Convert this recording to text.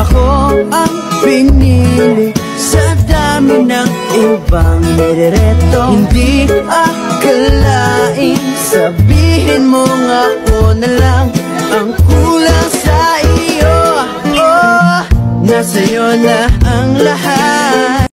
Ako ang pinili sa dami ng ibang nirereto Hindi akalain Sabihin mo nga ako na lang Ang kulang sa iyo. Oh, nasa iyo na ang lahat.